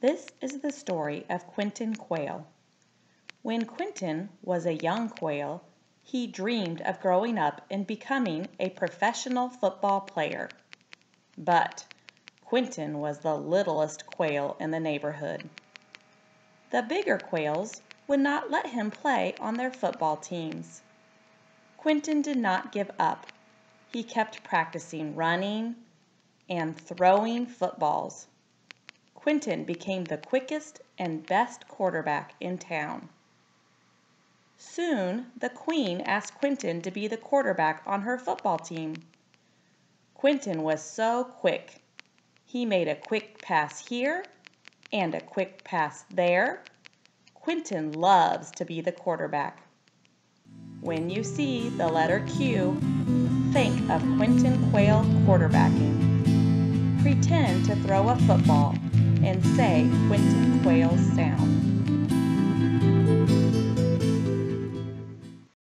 This is the story of Quentin Quail. When Quentin was a young quail, he dreamed of growing up and becoming a professional football player. But Quentin was the littlest quail in the neighborhood. The bigger quails would not let him play on their football teams. Quentin did not give up. He kept practicing running and throwing footballs. Quentin became the quickest and best quarterback in town. Soon the queen asked Quentin to be the quarterback on her football team. Quentin was so quick. He made a quick pass here and a quick pass there. Quentin loves to be the quarterback. When you see the letter Q, think of Quentin Quail quarterbacking. Pretend to throw a football and say Quentin Quail's sound.